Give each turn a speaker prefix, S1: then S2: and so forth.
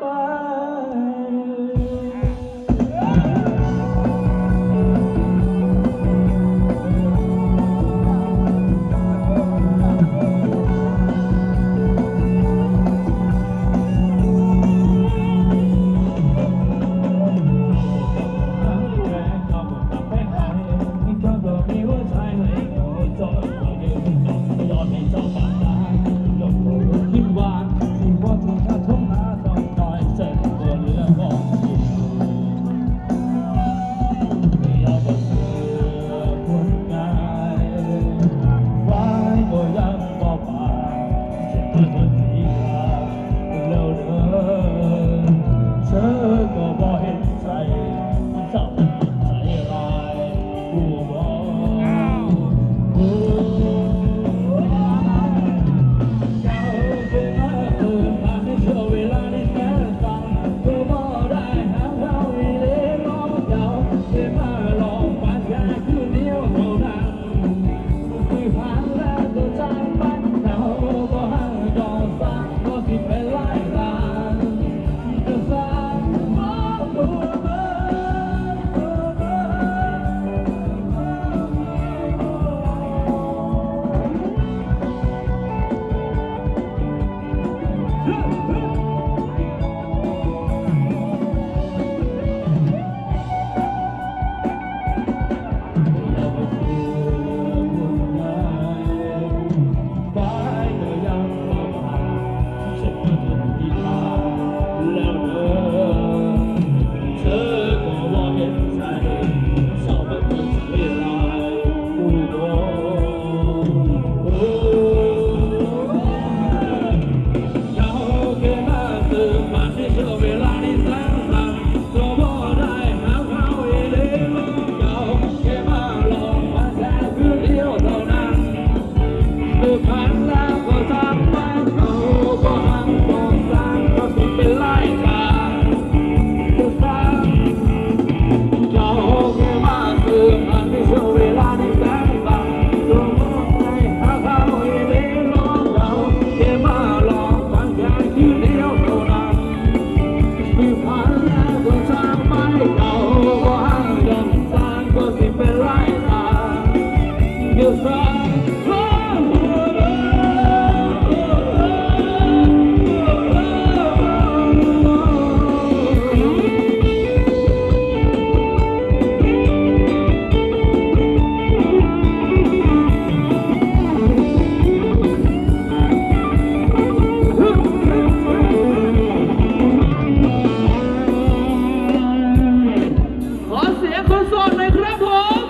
S1: Bye. เสียงคนโสดเลยครับผม